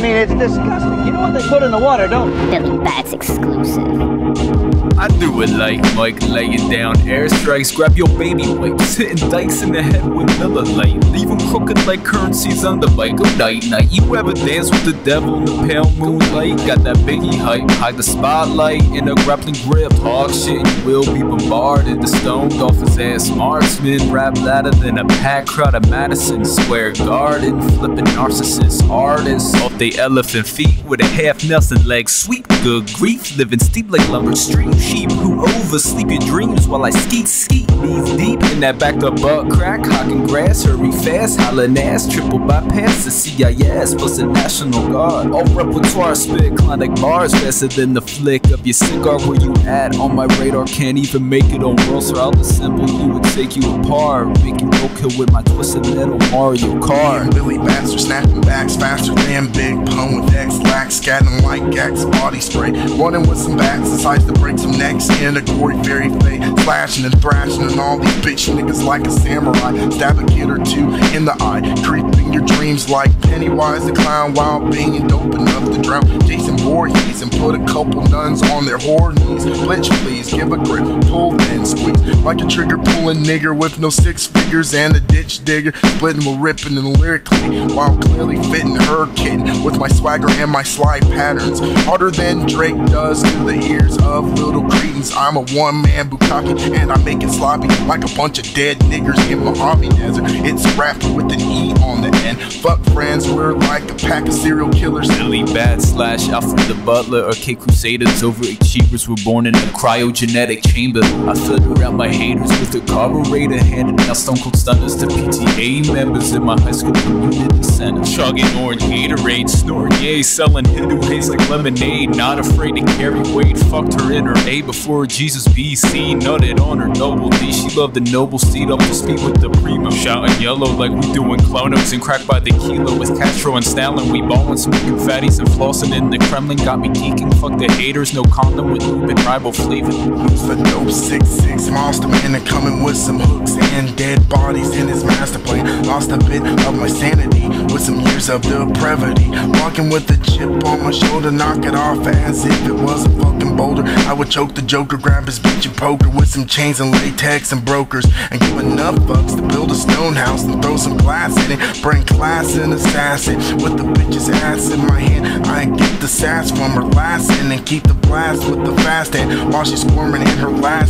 mean, it's disgusting. You know what they put in the water, don't you? Billy Batts exclusive. I do it like Mike laying down airstrikes. Grab your baby wipes, hitting dikes in the head with Miller Lite. Leave 'em crooked like currencies on the bike. Good night, night. You ever dance with the devil in the pale moonlight? Got that biggie hype, hide the spotlight in a grappling grip. Talk shit, you will be bombarded. The stoned off his ass marksman. Rap louder than a pack crowd at Madison Square Garden. Flipping narcissist artists off they elephant feet with a half Nelson leg sweep. Good grief, living steep like lumber street sheep who oversleep your dreams while I skeet skeet knees deep in that backed up butt crack, hocking grass, hurry fast, hollering ass, triple bypass the CIS plus the National Guard. All repertoire spit chronic bars faster than the flick of your cigar. Where you at on my radar? Can't even make it on world, so I'll assemble you and take you apart. Make you roadkill with my twisted metal Mario Kart. Billy Batts are snapping backs faster than Big like X body spray. Running with some bats, decides to break some necks in a Corey Fairy Fay. Slashing and thrashing and all these bitch niggas like a samurai. Stab a kid or two in the eye. Creeping your dreams like Pennywise the clown while being dope enough to drown Jason Voorhees and put a couple nuns on their whore knees. Please, give a grip, pull then squeeze. Like a trigger pulling nigger with no six figures and a ditch digger. Splitting with ripping and lyrically while clearly fitting her kitten with my swagger and my slide patterns. Harder than Drake does to the ears of little cretins. I'm a one man bukkake and I make it sloppy like a bunch of dead niggers in Mojave Desert. It's rapped with an E on the end. Fuck friends, we're like a pack of serial killers. Billy Bat slash Alfred the Butler or K Crusaders overachievers were born in a cryogenetic chamber. I filter out my haters with a carburetor, handing out stone cold stunners to PTA members in my high school community center. Chugging orange Gatorade, snorting yay, selling Hindu haze like lemonade. Not afraid to carry weight. Fucked her in her A before Jesus BC. Nutted on her noble D. She loved the noble steed up to speed with the primo. Shouting yellow like we doing clonos and crack by the kilo with Castro and Stalin. We ballin', smoking fatties and flossing in the Kremlin. Got me geeking. Fuck the haters, no condom with lube and riboflavin. Who's the dope six six monster man and coming with some hooks and dead bodies in his master plan. Lost a bit of my sanity with some years of depravity. Walking with a chip on my shoulder, knock it off as if it was a fucking boulder. I would choke the joker, grab his bitch and poker with some chains and latex and brokers, and give enough bucks to build a stone house and throw some glass in it. Bring class and assassin with the bitch's ass in my hand. I get the sass from her last end and keep the blast with the fast hand while she's squirming in her last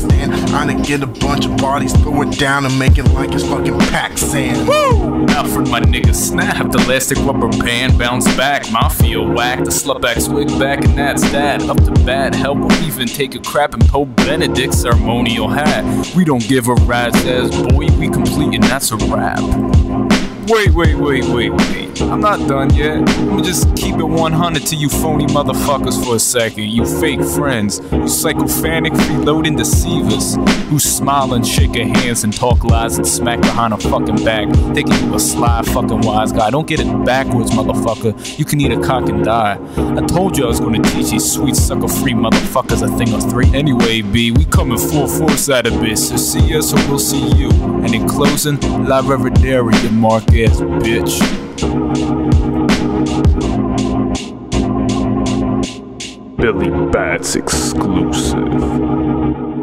I to get a bunch of bodies, throw it down and make it like it's fucking pack sand. Woo! Alfred, my nigga, snapped. Elastic rubber band, bounce back. Mafia whack, the slutback swig back, and that's that. Up to bat, help even take a crap in Pope Benedict's ceremonial hat. We don't give a rat's ass, boy, we complete, and that's a wrap. Wait, wait, wait, wait, wait. I'm not done yet. Let me just keep it 100 to you phony motherfuckers for a second. You fake friends, you psychophanic, freeloading deceivers, who smile and shake your hands and talk lies and smack behind a fucking back, thinking you a sly fucking wise guy. Don't get it backwards, motherfucker. You can eat a cock and die. I told you I was gonna teach these sweet sucker free motherfuckers a thing or three. Anyway, B, we coming full force out of this, so see us or we'll see you. And in closing, La you mark ass bitch. Billy Batts exclusive.